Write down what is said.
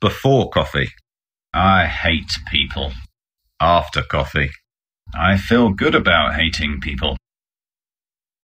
Before coffee. I hate people. After coffee. I feel good about hating people.